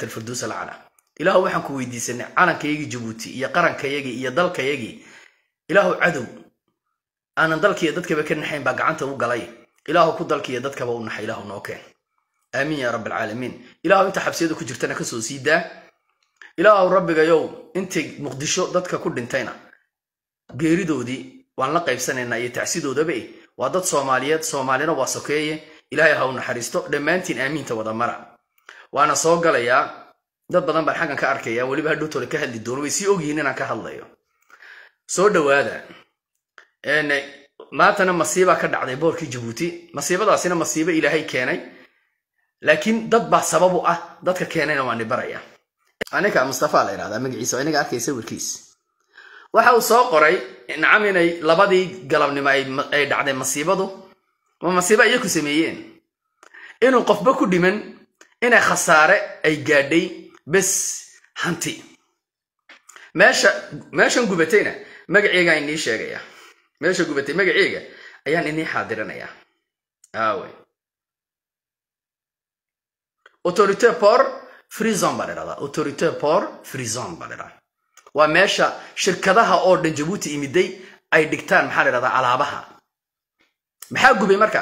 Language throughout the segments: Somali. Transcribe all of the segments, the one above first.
firduus alcala ilaahu waxaan ku weydiisanay calankayagii jabuuti iyo qarankayagii iyo dalkayagii ilaahu cadow aanan dalkiiyo dadkaba ka naxayn baa gacanta u galay. Ilaahu ku dalkiiyo dadkaba u naxay ilaahu noo keen. Aamiin yaa rabbalcaalamiin ilaahu inta xabsiyada ku jirtana ka soo sii daa ilaahu rabbigayow intay muqdisho dadka ku dhintayna geeridoodii waan la qaybsanaynaa iyo tacsidoodaba eh. Waa dad soomaaliyeed soomaalina waa sokeeye. Ilaahay ha u naxariisto. Dhammaantiin aamiinta wada mara waana soo galayaa dad badan baan xaggan ka arkaya weliba hadhowtole ka hadli doono way sii ogyihiin inaan ka hadlayo. Soo dhowaada. Maantana masiibaa ka dhacday boorkii jabuuti. Masiibadaasina masiibo ilaahay keenay. Laakiin dad baa sabab u ah dadka keenayna waa nibaraya aninka mustafa la yidhahdaa magaciisa inaga arkay sawirkiis. Waxa uu soo qoray nacam inay labadii galabnimo ay dhacday masiibadu. Ma masiibo iyaku sameeyeen. Inuu qofba ku dhiman inay khasaare ay gaadhay bes hanti. Meesha meeshan gubatayna magaceegaa inii sheegaya. Meesha gubatay magaceega ayaan inii xaadirinayaa aawe. Autorité por freezon baa dhahdaa autorité por freezon baa dhahdaa waa meesha shirkadaha oo dhan jabuuti imiday ay dhigtaan maxaa la dhahdaa alaabaha. Maxaa gubay marka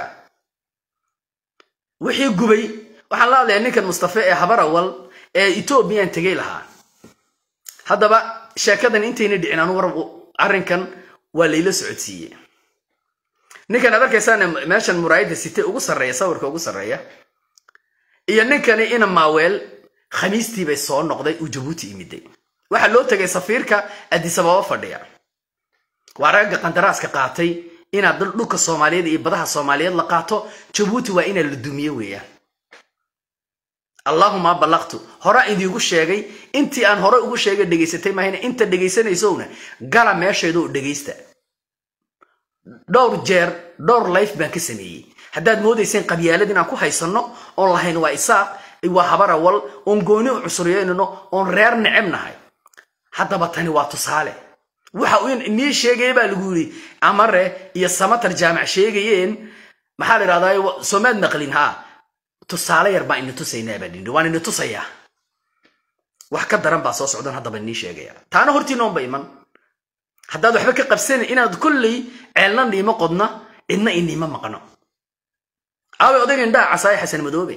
wixii gubay waxaan la hadlayaa ninkan mustafe ee habarawal ee ethoobiyan tegay lahaa. Haddaba sheekadan intayna dhicin anu war arrinkan waa layla socodsiiye ninkan aad arkaysaan meeshan muraayadda site ugu sarreeya sawirka ugu sarreeya iyo ninkani ina maaweel khamiistii bay soo noqday uu jabuuti imiday. Waxaa loo tegay safiirka adisababa fadhiya. Waa ragga qandaraaska qaatay inaad dhulka soomaaliyeed iyo badaha soomaaliyeed la qaato jabuuti waa inaa la dumiye weeyaan allahuma ballaqtu horaa idiigu sheegay intii aan hore ugu sheegay dhegaysatay mahayna inta dhegaysanaysowna gala meeshaydo dhegaysta dhowr jeer dhowr life baan ka sameeyey. Haddaad moodayseen qabyaalad inaan ku haysanno oon lahayn waa isaaq waa habarawal oon gooni u cusuriyeynano oon reer neceb nahay. Haddaba tani waa tusaale. Waxa uu nii sheegaya baa lagu yidhi amare iyo samatar jaamac sheegayeen. Maxaa la idhahdaa soomaad naqlin haa tusaale yar baan ini tusaynaa baa dhindhi waan ini tusayaa. Wax ka daran baa soo socdan haddaba inii sheegaya. Taana hortiinoonba iman. Haddaad waxba ka qabsanin inaad kolley ceelna niimo qodna cidna iniima maqno aaway odayga indhaha casaaye xasan madoobe.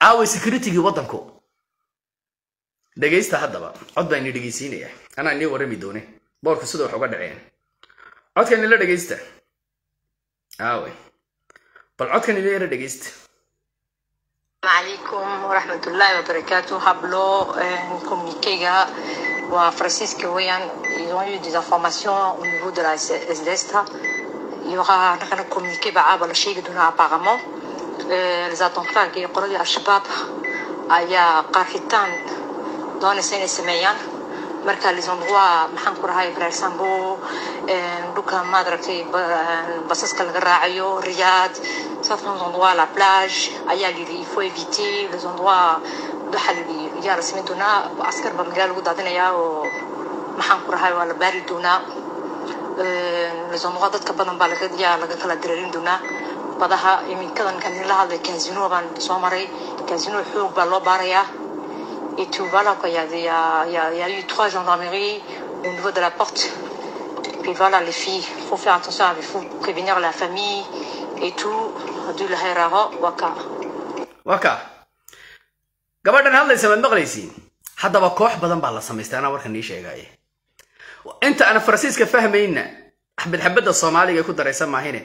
Aaway securitigii waddanku. Dhegaysta haddaba cod baa ini dhegaysiinaya. Anaa inii warrami doone. Boorku sida wax uga dhaceen. Codkan ila dhegaysta. Aaway. Bal codkan ila yara dhegaysta السلام عليكم ورحمة الله وبركاته. هابلو كوميكيغا وفرانسيسك ويان ils ont eu des informations au niveau de la SDST il نحن كوميكي بعاب ولا شيء قدونا apparemment. Euh, لي attentats qui يقولوا لي الشباب هيا قرحتان دون سنة سميان marka les endroits maxaan ku rahay par exemple dhulka maad aragtay basaska laga raacayo riyaad certains endroits la plage ayaa yidhi il faut éviter les endroits waxaa yidhi yaa la samayn doonaa askar baa magaala lagu daadinayaa oo maxaan ku rahay waa la baari doonaa les endroits dadka badan baa laga yaa laga kala dareerin doonaa badaha iminkadan kan la hadlay casino baan soo maray casino xoog baa loo baarayaa Et tout, voilà, quoi. Il y, a, il, y a, il, y a, y a eu trois gendarmeries au niveau de la porte. Puis voilà, les filles, il faut faire attention, il faut prévenir la famille et tout. Du lahayraho, waka. waka gabadhan hadlaysa maad maqlaysiin haddaba koox badan baa la samaystay anaa warkan ii sheegaaye inta aan faransiiska fahmayna xabad xabadda soomaaliga ku daraysa maahine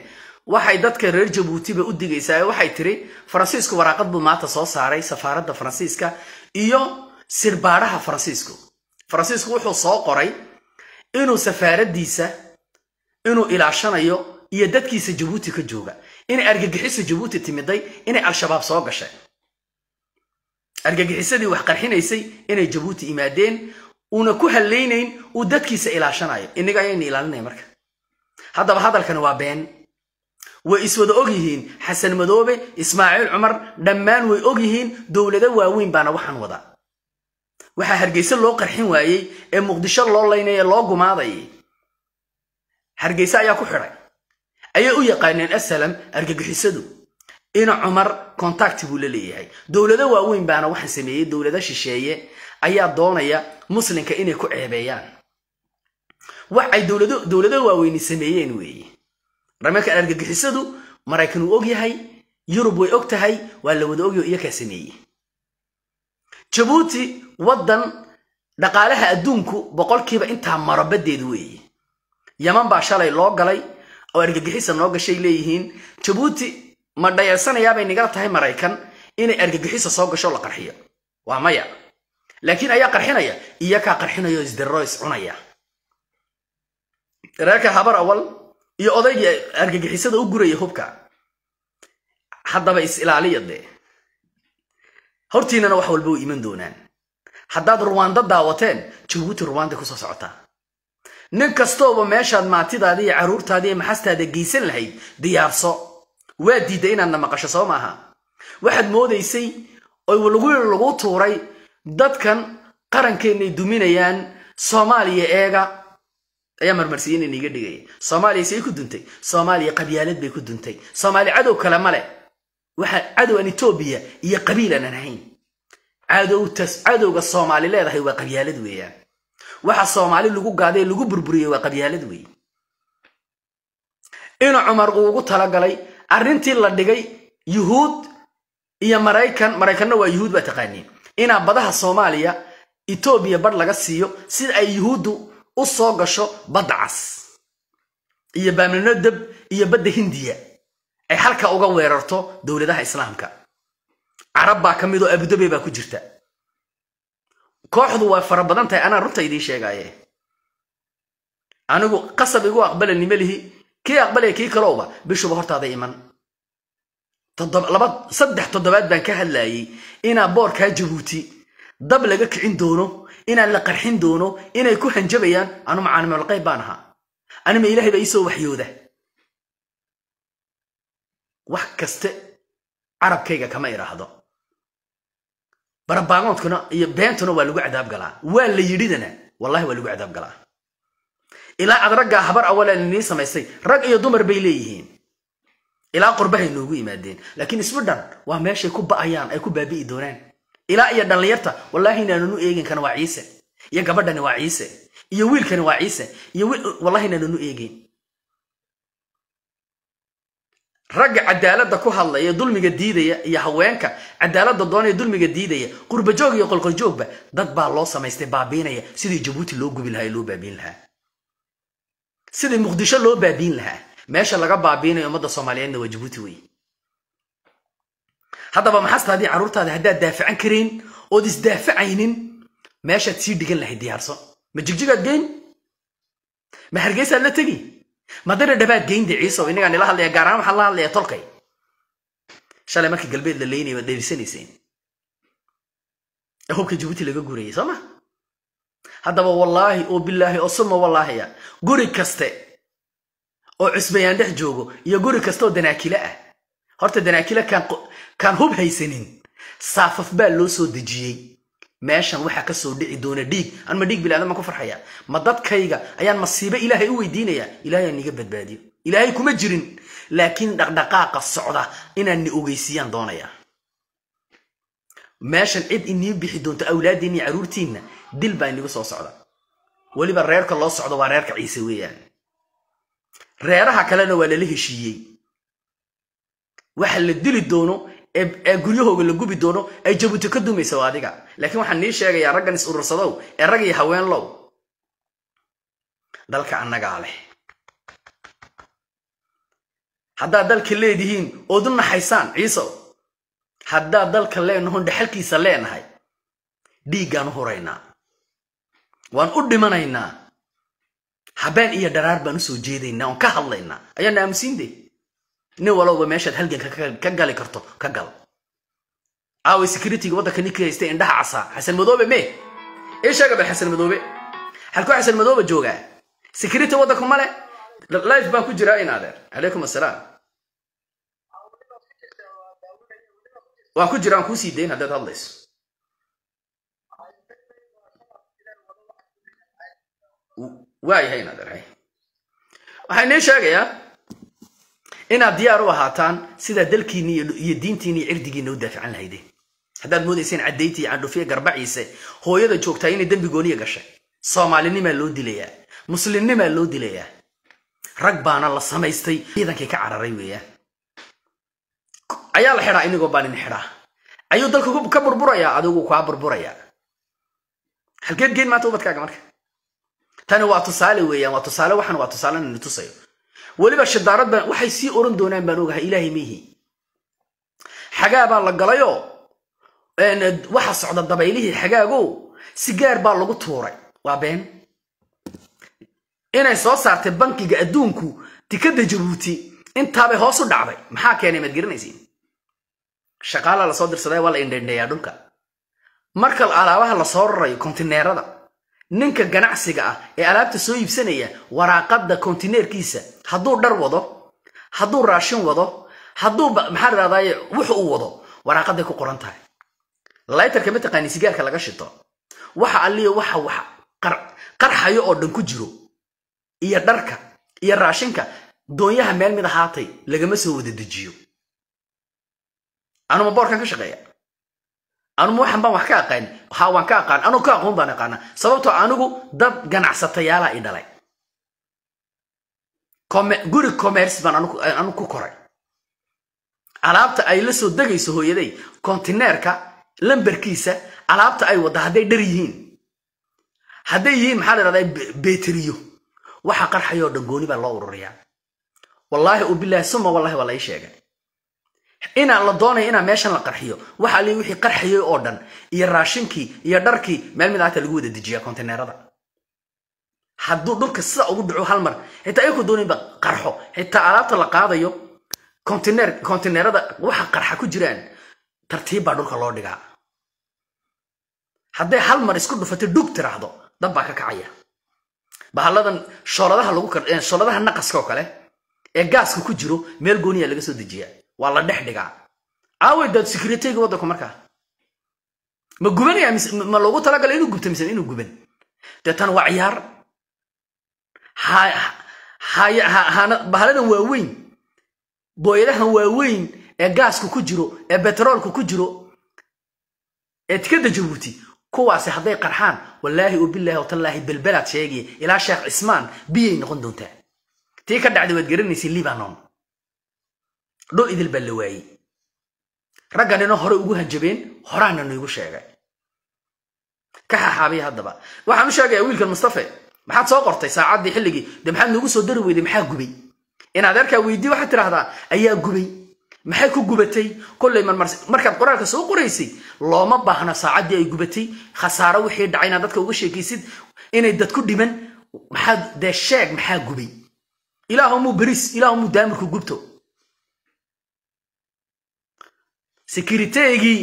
waxay dadka reer jabuutiba u digaysaa waxay tiri faransiisku waraaqad buu maanta soo saaray safaaradda faransiiska iyo sirbaadhaha faransiisku. Faransiisku wuxuu soo qoray inuu safaaradiisa inuu ilaashanayo iyo dadkiisa jabuuti ka jooga. Inay argagixisa jabuuti timiday inay al-shabaab soo gashay. Argagixisadii wax qarxinaysay inay jabuuti imaadeen uuna ku hallaynayn uu dadkiisa ilaashanayo. Inaga ayayna ilaalinaya marka. Haddaba hadalkani waa been way iswada og yihiin xasan madoobe ismaaciil cumar dhammaan way og yihiin dowlado waaweyn baana waxaan wada. Waxaa hargeyse loo qarxin waayey ee muqdisho loo laynaya loo gumaadayay hargeyse ayaa ku xidhay ayay u yaqaaneen asalam argagixisadu ina cumar contact buu la leeyahay. Dowlado waaweyn baana waxaan sameeyey dowlado shisheeye ayaa doonaya muslimka inay ku ceebeeyaan. Wax ay dowlado waaweyni sameeyeen weeye marmarka argagixisadu maraykan uu og yahay yurub way og tahay waa la wada ogyaho iyakaa sameeyey. Jabuuti waddan dhaqaalaha adduunku boqolkiiba intaa maro baddeed weeye yaman baa shalay loo galay oo argagixisa noo gashay leeyihiin. Jabuuti ma dhayarsanayaabay nigala tahay maraykan inay argagixisa soo gasho la qarxiyo. Waa maya. Laakiin ayaa qarxinaya iyakaa qarxinayo isdirro iscunaya reerka habar awal iyo odaygii argagixisada u guraya hubka. Haddaba is ilaaliya dee. Hortiinana wax walba u iman doonaan. Haddaad ruwaando daawateen jabuuti ruwaanda ku soo socotaa nin kastooba meeshaad maatidaadi iyo carruurtaadi iyo maxastaada geysan lahayd diyaarso. Waa diidday inaadna maqasho soo maaha. Waxaad moodaysay oo lagu tuuray dadkan qarankeenay duminayaan soomaaliya eega ayaa marmarsiiyey inay iga dhigaya soomaaliya say ku duntay. Soomaaliya qabyaalad bay ku duntay. Soomaaliya cadow kale male. Waxa cadow aan etoobiya iyo qabiil aanan ahayn. Cadowtas cadowga soomaali leedahay waa qabyaalad weeyaan. Waxa soomaali lagu gaaday lagu burburiyey waa qabyaalad weeye ina cumar uu ugu talagalay arrintii la dhigay yuhuud iyo maraykan maraykanna waa yuhuud baa taqaaniin. Inaa badaha soomaaliya etoobiya badh laga siiyo sida ay yuhuuddu u soo gasho badda cas iyo baamilno deb iyo badda hindiya ay halka uga weerarto dowladaha islaamka. Carab baa ka mid oo abudabi baa ku jirta. Kooxdu waa fara badan tahay anaa runta idiin sheegaaye. Anigu qasab igu aqbala nimelihi kii aqbalaya kii kalowba bishuba hortaada iman. Saddex toddobaad baan ka hadlayey inaa boorkaa jabuuti dab laga kicin doono inaan la qarxin doono inay ku hanjabayaan anu macaanimolqayb baan ahaa. Anima ilahay baa iisoo waxyooda. Wax kaste carabkayga kama idhaahdo barabaagoodkuna iyo beentuna waa lagu cadaab galaa. Waa la yidhidana wallahi waa lagu cadaab galaa. Ilaa ad raggaa habar awalaan inii samaystay rag iyo dumar bay leeyihiin. Ilaa qurbahay noogu yimaadeen. Laakiin isbidhan waa meeshay ku ba'ayaan ay ku baabi'i doonaan ilaa iyo dhallinyarta wallaahi inaananu eegin kana waa ciise iyo gabadhani waa ciise iyo wiilkani waa ciise iyo wallahi inaananu eegin. Ragga cadaaladda ku hadlaya dulmiga diidaya iyo haweenka cadaaladda doonaya dulmiga diidaya qurbajoog iyo qolqoljoogba dad baa loo samaystay baabiinaya sidii jabuuti loo gubi lahaa loo baabiin lahaa. Sidii muqdisho loo baabiin lahaa meesha laga baabiinayo ummadda soomaaliyeedna waa jabuuti wey haddaba maxastaadii carruurtaada haddaad daafacan karayn ood isdaafacaynin meeshaad sii dhigan lahayd diyaarso. Ma jigjigaad geyn? Ma hargeysaad la tegi? Madana dhabaad geynda ciisow? Inagaan ila hadlaya gaar ahaan waxaan la hadlaya tolkay. Shalay markii galbeed la leynaya waad dheerisanayseen ee hubka jabuuti laga gurayay soo ma? Haddaba wallaahi oo bilaahi oo suma wallaahiya guri kaste oo cusbayaan dhex joogo iyo guri kasta oo danaakile ah. Horta danaakile kaan hub haysanin saafaf baa loo soo dejiyey. Meeshan waxaa ka soo dhici doona dhiig. Anma dhiig bilaadan maan ku farxaya. Ma dadkayga ayaan masiibo ilaahay u weydiinaya. Ilaahay aan iga badbaadiyo. Ilaahay kuma jirin. Laakiin dhaqdhaqaaqa socda inaan ni ogeysiiyaan doonaya. Meeshan cid inii bixi doonto awlaadiinna iyo carruurtiinna dil baa inigu soo socda. Weliba reerka loo socdo waa reerka ciise weeyaan. Reeraha kalena waa lala heshiiyey. Waxa la dili doono ee guryahooga la gubi doono ay jabuuti ka dumaysa waa adiga. Laakiin waxaan nii sheegayaa raggan is urursadow ee rag iyo haween low dalka annagaa leh. Haddaad dalka leedihiin ood u naxaysaan ciisow haddaad dalka leenahon dhexalkiisa leenahay dhiiggaan u huraynaa waan u dhimanaynaa. Habeen iyo dharaar baan u soo jeedaynaa oon ka hadlaynaa. Ayaana aamusiinde nin walowba meeshaad halganka ka gali karto ka gal. Aaway securitiga waddanka ninkii haystay indhaha casaa xasan madoobe me ii sheega bal xasan madoobe. Halkuu xasan madoobe joogaa? Security waddanku male life baan ku jiraa in adeer calaykum assalaam waan ku jira aan kuusii dayn haddaad hadlayso. Waayahay in waxaa inii sheegayaa inaad diyaar u ahaataan sidaa dalkiinni iyo diintiinni iyo cirdigiinna u daafican lahaydeen haddaad moodayseen caddayti iyo candhufiya garbaciise hooyada joogtaa inay dembi gooniya gashay. Soomaalinimaa loo dilayaa. Muslimnimaa loo dilayaa. Rag baana la samaystay ciidankii ka cararay weeyaan ayaa la xidhaa inigoo baan in xidhaa. Ayuu dalka ka burburayaa adigu kaa burburayaa. Halkeed geen maanta ubadkaaga marka. Tani waa tusaale weeyaan waa tusaale waxan waa tusaale nini tusayo weliba shidaarad baan waxay sii oran doonaan baan ogahay ilaahay miihi. Xagaa baa la galayoo waxa socda dabaylihii xagaago sigaar baa lagu tuuray. Waa been. Inay soo saartay bankiga adduunku tikada jabuuti intaabay hoos u dhacday. Maxaa keenay maad garanaysiin shaqaala la soo dirsaday waa la indhendheeyaa dhulka. Marka alaabaha la soo rarayo kontineerada ninka ganacsiga ah ee alaabta soo iibsanaya waraaqada kontineerkiisa. Hadduu dhar wado hadduu raashin wado hadduu maxaa ladhahdaye wuxu uu wado waraaqaday ku qoran tahay. Laytarka mataqaani sigaarka laga shito? Waxa alliyo waxa wax qarxayo oo dhan ku jiro. Iyo dharka iyo raashinka doonyaha meel mid ahaatay lagama soo wada dejiyo. Anuma boorkan ka shaqeeya anuma waxan baan wax ka aqaan. Ha waan ka aqaan. Anugu ka aqoon baan aqaana sababtoo anigu dad ganacsatayaala i dhalay. Guri commerce baan anigu ku koray. Alaabta ay la soo degayso hooyaday kontineerka lambarkiisa alaabta ay wadda hadday dhar yihiin. Hadday yihiin maxaa la dhahdaa beteriyo. Waxa qarxayoo dhan gooni baa loo ururiyaa. Wallaahi u bilaahi suma wallahi waa la ii sheegay inaan la doonaya inaan meeshan la qarxiyo. Waxa li wixii qarxayay oo dhan iyo raashinkii iyo dharkii meel mid lagu wada dejiyaa kontineerada hadduu dhulka sida ugu dhaco hal mar xitaa ayku doonaynba qarxo. Xitaa alaabta la qaadayo kontineer kontineerada waxa qarxa ku jiraan tartiib baa dhulka loo dhigaa. Hadday hal mar isku dhufato dhug tiraahdo dab baa ka kacaya. Bahalladan shooladaha lagu shooladaha naqaska oo kale ee gaaska ku jiro meel gooniya laga soo dejiyaa waa la dhex dhigaa. Aaway daad secretariga waddanku markaa ma gubanaya ma loogu talagalay inuu gubto mise inuu guban? Dee tan waa ciyaar. Bahaladan waaweyn booyadahan waaweyn ee gaasku ku jiro ee betroolku ku jiro ee tikada jabuuti kuwaasi hadday qarxaan wallaahi u bilaahi watallaahi belbelaad sheegaya ilaa sheekh cismaan biyay noqon doontaa. Tii ka dhacday waad garanaysay libanon dhul idil baa la waayey ragganina hore ugu hanjabeen horaana noigu sheegay. Ka xaxaabiya haddaba. Waxaan u sheegayaa wiilkan mustafe maxaad soo qortay saacaddii xilligii? Dee maxaad noogu soo dari weyday maxaa gubay? In adeerkaa weydii waxaad tidhaahdaa ayaa gubay. Maxay ku gubatay? Kollay markaad qoraalka soo qoraysay looma baahna saacaddii ay gubatay. Khasaaro wixii dhacay inaad dadka uga sheekaysid inay dadku dhiman. Maxaad dee sheeg maxaa gubay? Ilaahumuu beris ilaahumuu daamirku gubto sekiriteegii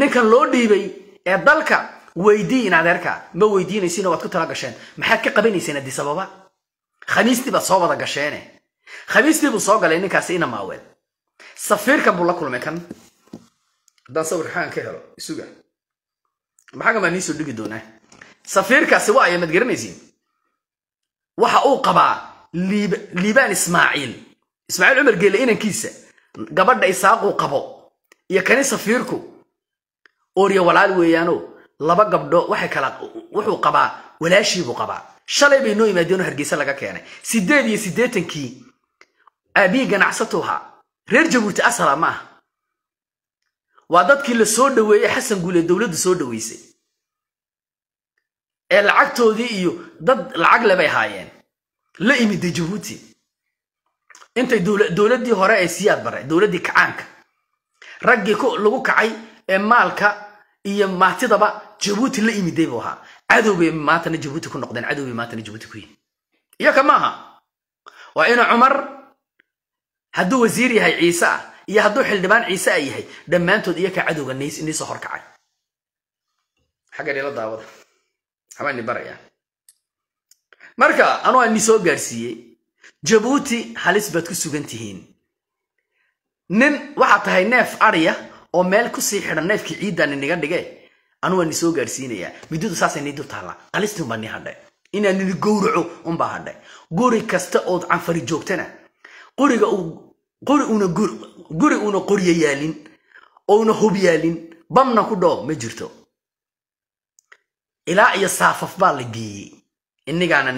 ninkan loo dhiibay ee dalka weydii adeerka ma weydiinaysiina waad ku tala gasheen. Maxaad ka qabanayseen addis ababa khamiistii baad soo wada gasheene. Khamiistii buu soo galay ninkaasi ina maaweel safiirkan buu la kulmay kan. Haddaan sawir xaan ka helo isuga. Maxagan baa niisoo dhigi doonaa? Safiirkaasi waa aya mad garanaysiin waxa uu qabaa liibaan ismaaciil. Ismaaciil cumar geele inankiisa. Gabadha isaaquu qabo iyo kani safiirku oorya walaal weeyaano laba gabdho waxay kala wuxuu qabaa walaashiibuu qabaa. Shalay bay noo yimaadeenoo hargeysa laga keenay. Siddeed iyo siddeetankii aabihii ganacsatu ahaa reer jabuuti asala ma ah waa dadkii la soo dhoweeyey xasan guule dowladdu soo dhoweysay. Ee lacagtoodii iyo dad lacag le bay haayeen. La imida jabuuti. Intay dowladdii hore ee siyaad bare dowladdii kacaanka raggii lagu kacay ee maalka iyo maatidaba jabuuti la imiday buu ahaa. Cadowbay maantana jabuuti ku noqdeen. Cadowbay maantana jabuuti ku yihiin iyoka maaha waa ina cumar hadduu wasiir yahay ciise ah iyo hadduu xildhibaan ciise ah yahay dhammaantood iyoka cadowga niisoo horkacay xaggan ila daawada. Habaani baraya. Marka anuu ani soo gaadhsiiyey jabuuti halis baad ku sugan tihiin nin waxaad tahay neef ariya oo meel ku sii xidhan neefkii ciiddaani niga dhige anuu ani soo gaadhsiinayaa. Mididu saasay nii taallaa. Qalistii unbaa nii hadhay. Inaan gowraco unbaa hadhay. Guri kasta ood canfari joogtana. Qoriga uu qori una guri una qoryo yaalin ouna hub yaalin bamna ku dhoo ma jirto. Ilaa iyo saafaf baa la geeyey. Inigaana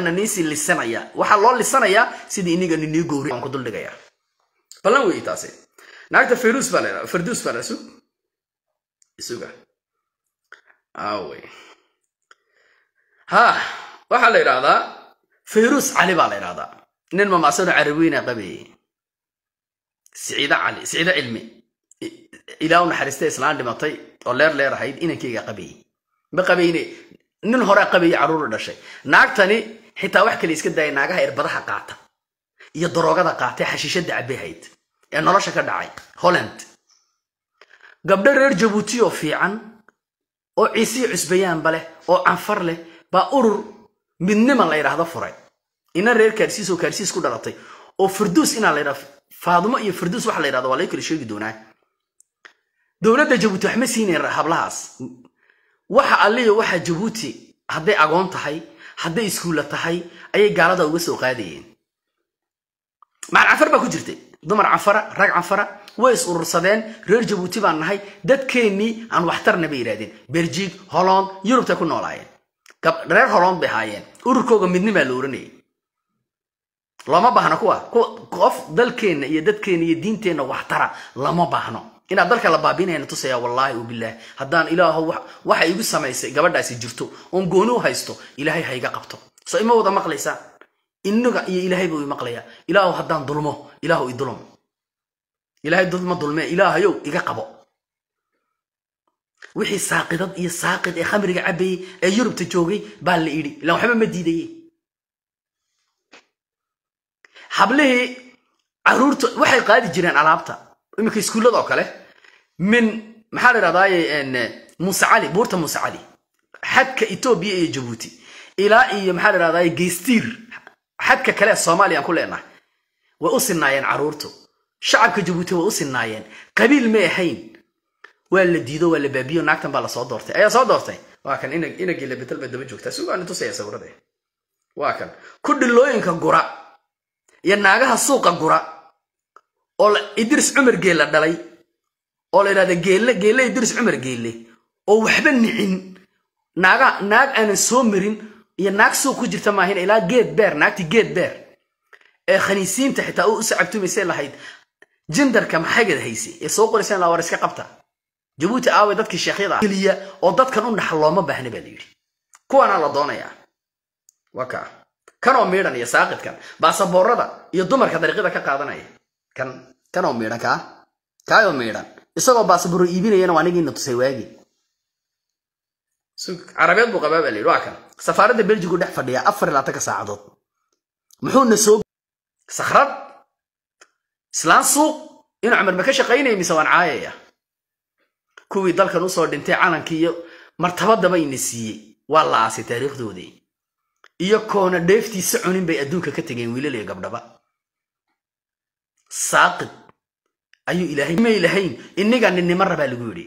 naniisii lisanaya. Waxaa loo lisanayaa sidii iniga ninii gowri aan ku duldhigaya ballan wey taasi naagta fayrus baa la farduus baa la sug isuga. Awe ha waxaa la yidhahdaa fayrus cali baa la yidhahdaa nin mamaasano carabweyna qabeeye siciida cali siciida cilmi. Ilaa u islaan dhimatay oo leer leer ahayd inankeyga qabeeye ma qabayne nin horea qabeeye carruura dhashay. Naagtani xitaa wax kale iska daaya naagaha irbadaha qaata iyo daroogada qaatee xashiishada cabehayd ee nolosha ka dhacay holland. Gabdho reer jabuuti oo fiican oo ciisiyo cusbayaanba leh oo canfar leh baa urur midnima la yidhaahdo furay. Ina reer kaarsiis oo kaarsiis ku dhalatay oo firduus inaa la yidhahdo faadumo iyo firduus waxa la yidhahdo waa laga kala sheegi doonaa. Dowladda jabuuti wax ma siinayn hablahaas. Waxa alliyo waxa jabuuti hadday agoon tahay hadday iskuulla tahay ayay gaalada uga soo qaadayeen macal canfar baa ku jirtay dumar canfara rag canfara way is urursadeen reer jabuuti baan nahay. Dadkeennii aan waxtarna bay yidhahdeen beljiig holland yurubtay ku noolaayeen. Reer holland bay ahaayeen ururkooga midnimaa la oranayay. Looma baahno kuwa qof dalkeenna iyo dadkeenna iyo diinteenna waxtara lama baahno inaad dalka la baabinayna tusaya wallaahi ubilaah haddaan ilaaho waxa igu samaysay gabadhaasi jirto. Oon gooni u haysto ilaahay ha iga qabto. Soo ima wada maqlaysaa inaga iyo ilaahay buu i maqlayaa. Ilaahu haddaan dulmo ilaahu i dulm ilaahay dulma dulmee ilaahayow iga qabo. Wixii saaqidad iyo saaqid ee khamriga cabayey ee yurubta joogay baa la idhi ilaan waxba ma diidaye hablihii carruurta waxay qaadi jireen alaabta. Iminka iskuullada oo kale min maxaa la idhahdaaye muuse cali buurta muuse cali. Xadka etoobiya iyo jabuuti. Ilaa iyo maxaa la idhahdaye geystiir xadka kale ee soomaaliya aan ku leenahay. Way u sinaayeen caruurtu. Shacabka jabuuti way u sinaayeen. Qabiil may ahayn. Waa la diido waa la baabiyo naagtan baa la soo doortay. Ayaa soo doortay? Waa kan inagii labetel bay daba joogtaa. Sugaani tusaya sawirade waa kan. Ku dhilooyinka gura iyo naagaha suuqa gura oo idris cumar geelle dhalay oo la yidhahda geelle geelle idris cumar geelle oo waxba nicin naaga naag aanan soo marin iyo naag suuq ku jirta maahin ilaa geed beer naagti geed beer. Ee khaniisiinta xitaa u sacabtumaysay lahayd. Jindarka maxagad hayse ee soo qorayseen la war iska qabta. Jabuuti aawe dadkii sheekhyada keliya oo dadkan u dhaxal looma baahna baa la yidhi. Kuwaanaa la doonayaa. Waa kaa kanoo miidhan iyo saaqidkan baasaboorada iyo dumarka dariiqada ka qaadanaya. Kan kanoo miidhan kaa kaayoo miidhan. Isagoo baasabooro iibinayana waa anigiina tusay waagi carabeed buu qabaa baa la yidhi waa kan. Safaaradda beljigu dhex fadhiya afar iyo labaatanka saacadood. Muxuuna soo sakhrad? Islaan suuq? Inuu cumar ma ka shaqaynaya mise waan caayaya? Kuwii dalkan u soo dhintay calankii iyo martabadaba ina siiyey. Waa la aasay taariikhdoodii iyo koona dheeftiisa cunin bay adduunka ka tegeen wiilal iyo gabdhaba. Saaqid. Ayuu ilaahay may lahayn inniga ninnimo rabaa lagu yidhi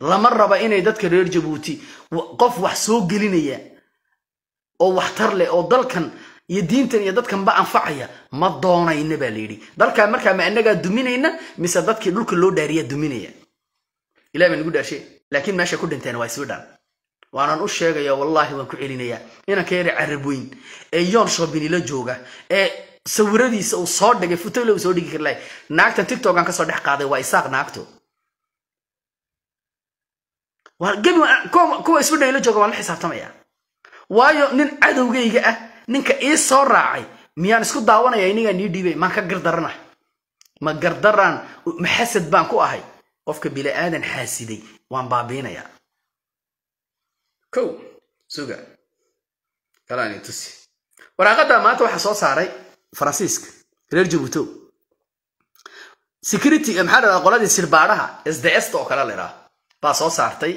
lama raba inay dadka reer jabuuti qof wax soo gelinaya oo waxtar leh oo dalkan iyo diintan iyo dadkanba anfacaya ma doonayna baa la yidhi. Dalkaa markaa ma annagaa duminayna mise dadkii dhulka loo dhaariyaa duminaya. Ilahi baa nagu dhaashe laakiin meesha ku dhinteen waa swidhan waanan u sheegaya wallaahi waan ku celinayaa inanka yare carab weyn ee yoon shoobinila jooga ee sawiradiisa uu soo dhigay futole uu soo dhigi kari lahay naagtan tiktokan ka soo dhex qaaday waa isaaq naagto kuwa swidhan ila jooga waan la xisaabtamaya. Waayo nin cadowgayga ah ninka ii soo raacay miyaan isku daawanaya inigaa nii dhiibay maan ka gardarana. Ma gardaraan maxasad baan ku ahay. Qofka bila'aadan xaasiday waan baabiinayaa kow suga kalaani tusi. Waraaqadda maanta waxaa soo saaray faransiiska reer jabuuto security maxaa dhahdaa qoladii sirbaadhaha sds oo kale laydhaha baa soo saartay.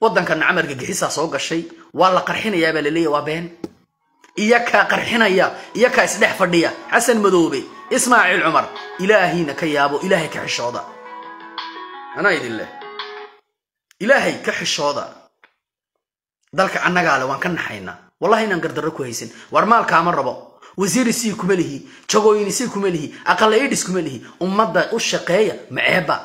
Waddankana camarka gixisaa soo gashay. Waa la qarxinayaa baa laleeyahy waa been. Iyo kaa qarxinaya iyo kaa isdhex fadhiya xasan madoobe ismaaciil cumar. Ilaahiina ka yaabo ilaahay ka xishooda. Anaa idin leh. Ilaahay ka xishooda. Dalka annagaa le waan ka naxaynaa. Wallahi inaan gardarro ku haysin. War maalkaama rabo. Wasiirisii kuma lihi jagooyinisii kuma lihi aqala idhis kuma lihi. Ummadda u shaqeeya maceeba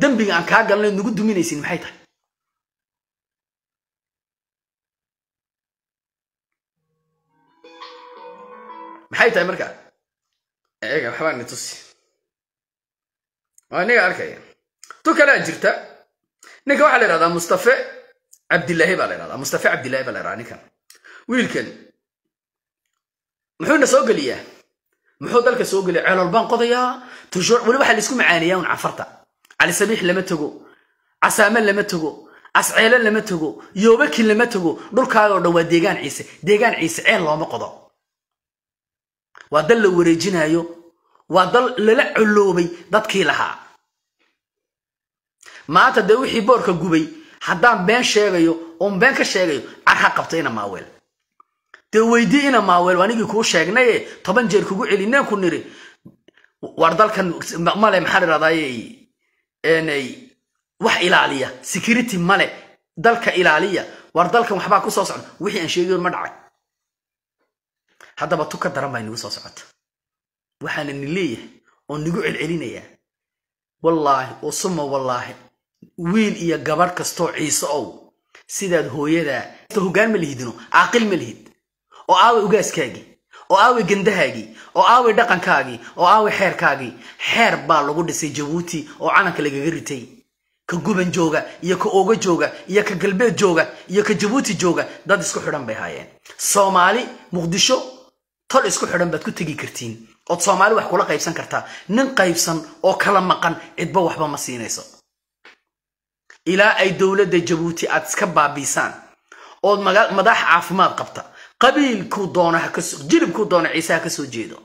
dembiga aan kaa galnay nagu duminaysin maxay tahay? Maxay tahay marka? Eega waxbaa ni tusi waa niga arkaya. Tu kalea jirta. Ninka waxaa la yidhahdaa mustafe cabdilaahi baa la yidhahdaa mustafe cabdilaahi baa la yidhahdaa ninkan. Wiilkan. Muxuuna soo geliyaa. Muxuu dalka soo geliya ceelol baan qodayaa. Tushuur weli waxaa la isku macaaniyaa un cafarta cali sabiix lama tago casaame lama tago asceele lama tago yoobaki lama tago dhulkaaga oo dhan waa deegaan ciise deegaan ciise ceel looma qodo. Waa dal la wareejinayo waa dal lala coloobay dadkii lahaa. Maanta dee wixii boorka gubay haddaan been sheegayo oon been ka sheegayo car ha qabta ina maaweel dee weydii ina maaweel anigii kuu sheegnaye toban jeer kugu celineen ku niri war dalkan male maxaa idhahdaay wax ilaaliya. Security male dalka ilaaliya. War dalkan waxbaa ku soo socda wixii aan sheegayo ma dhacay. Haddaba tu ka daran baa nigu soo socota. Waxaana ni leeyahay oo nigu celcelinayaa. Wallaahi oo suma wallaahi. Wiil iyo gabadh kastoo ciise ow. Sidaad hooyadaa hoggaan ma lihidino caaqil ma lihid oo aaway ugaaskaagii oo aaway gandahaagii oo aaway dhaqankaagii oo aaway xeerkaagii xeer baa lagu dhisay jabuuti oo calanka lagaga ritay. Ka guban jooga iyo ka ooga jooga iyo ka galbeed jooga iyo ka jabuuti jooga dad isku xidhan bay haayeen soomaali muqdisho tol isku xidhan baad ku tegi kartiin. Ood soomaali wax kula qaybsan kartaa. Nin qaybsan oo kala maqan cidba waxba ma siinayso. Ilaa ay dowladda jabuuti aad iska baabiisaan. Ood madax caafimaad qabta qabiilkuu doona jilibkuu doona ciise ha jeedo.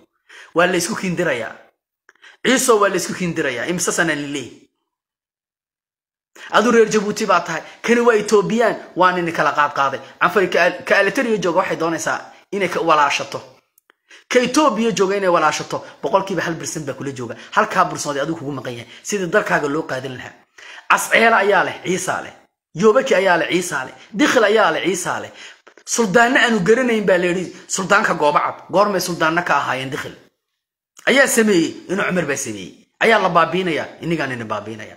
Waa laysku kindirayaa. Ciiso waa laysku kindirayaa. Imse sana lileey aduu reer jabuuti baa tahay. Kani waa etoobiyaan waa nini kala qaadqaaday canfari ka alatariya jooga waxay doonaysaa inay walaashato. Ka etoobiya jooga inay walaashato. Boqolkiiba hal birsan baa kula jooga. Halkaa bursanood adigu kugu maqan yahay. Sidii dalkaaga loo qaadan lahaa. Casceele ayaa leh ciisaa leh. Yoobaki ayaa leh ciisaa leh. Dikhil ayaa leh ciisaa leh suldaanna aanu garanayn baa layidhi suldaanka goobacad goormay suldaanna ka ahaayeen dikhil ayaa sameeyey inuu cumar baa sameeyey. Ayaa la baabiinayaa inigaan ini baabiinaya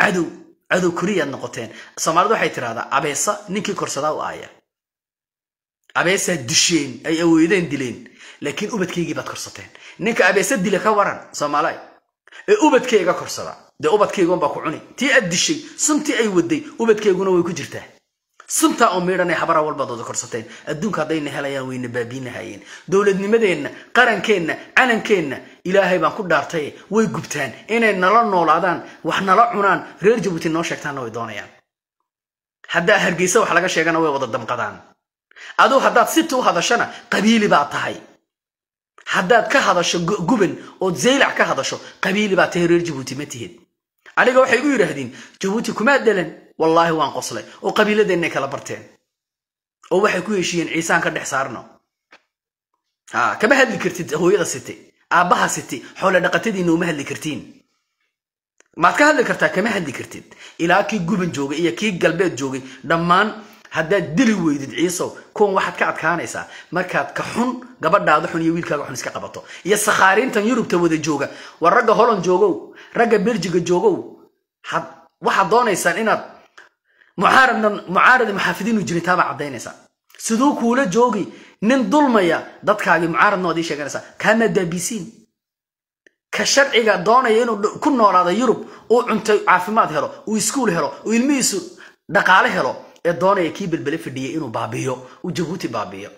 cadow cadow koriyaad noqoteen. Soomaalidu waxay tidhahdaa abeesa ninkii korsadaa u aaya. Abeesaad disheen ay aweydeen dileen laakiin ubadkaygii baad korsateen. Ninka abeesa dile ka waran soomaali ee ubadkayga korsada dee ubadkaygun baa ku cuni. Tii aad dishay suntii ay waday ubadkayguna way ku jirtaa suntaa oo miidhan ay habara walbaad korsateen. Adduunka haddayna helayaan wayna baabiinahayeen dowladnimadeenna qarankeenna calankeenna ilaahay baan ku dhaartay. Way gubtaan. Inay nala noolaadaan wax nala cunaan. Reer jabuuti noo sheegtaanna way doonayaan. Haddaa hargeysa wax laga sheegana way wada damqadaan. Aduu haddaad siti u hadashana qabiili baad tahay. Haddaad ka hadasho guban ood zaylac ka hadasho qabiili baad tahay reer jabuuti ma tihid. Aniga waxay u yidhaahdeen jabuuti kumaa dhalan wallaahi waan qoslay. Oo qabiiladeennay kala barteen. Oo waxay ku heshiiyeen ciisaan ka dhex saarno. Kama hadli kartid hooyada siti aabbaha siti xoole dhaqatadiina uma hadli kartiin. Maad ka hadli kartaa kama hadli kartid. Ilaa kii guban joogay iyo kii galbeed joogay dhammaan haddaad dili weydid ciisow kuwan waxaad ka adkaanaysaa. Markaad ka xun gabadhaada xun iyo wiilkaaga xun iska qabato. Iyo sakhaariintan yurubta wada jooga. War ragga holland joogow ragga beljiga joogow waxaad doonaysaan inaad mucaaradna mucaarada muxaafidiinu jirin taabaa caddaynaysaa siduu kuula joogi nin dulmaya dadkaagii mucaaradna waad ii sheeganaysaa kaamaad daabisiin? Ka sharciga doonaya inuu ku noolaado yurub uu cuntay caafimaad helo uu iskuul helo uu ilmihiisu dhaqaale helo ee doonaya kii belbele fadhiyay inuu baabiyo uu jabuuti baabiyo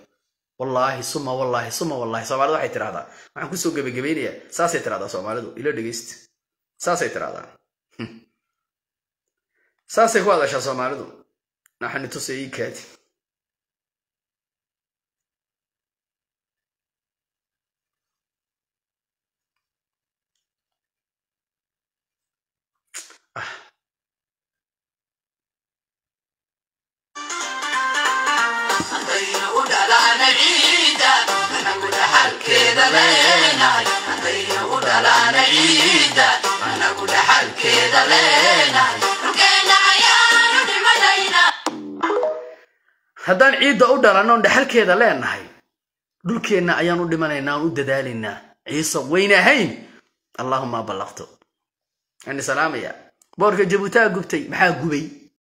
wallaahi suma wallaahi suma wallaahi. Soomaalida waxay tidhahdaa waxaan ku soo gebagabaynayaa saasay tidhahdaa soomaalidu. Ilo dhegeysta saasay tidhahdaa saasay ku hadashaa soomaalidu? Naxani tusa ii kaadi haddaan ciidda u dhalannoon dhexalkeeda leenahay. Dhulkeenna ayaan u dhimanaynaa oon u dadaalaynaa ciise weynahayn allaahuma ballaqto ani salaamaya. Boorka jabuutaha gubtay maxaa gubay?